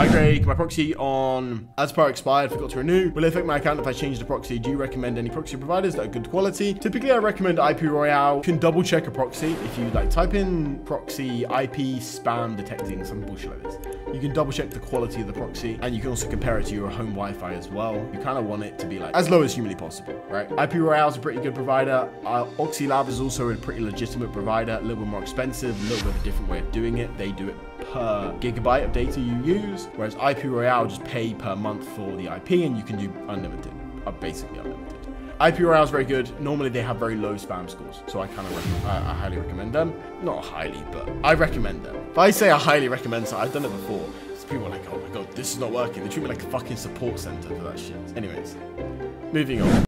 Hi Greg, my proxy on Aspire expired, forgot to renew. Will it affect my account if I change the proxy? Do you recommend any proxy providers that are good quality? Typically, I recommend IPRoyal. You can double check a proxy if you like type in proxy IP spam detecting some bullshit like this. You can double check the quality of the proxy and you can also compare it to your home Wi-Fi as well. You kind of want it to be like as low as humanly possible, right? IPRoyal is a pretty good provider. Uh, OxyLab is also a pretty legitimate provider, a little bit more expensive, a little bit of a different way of doing it. They do it per gigabyte of data you use, whereas IPRoyal just pay per month for the IP and you can do unlimited, uh, basically unlimited. IPRoyal is very good. Normally they have very low spam scores, so I kind of I, I highly recommend them. Not highly, but I recommend them. If I say I highly recommend something, I've done it before. So people are like, oh my god, this is not working. They treat me like a fucking support center for that shit. Anyways, moving on.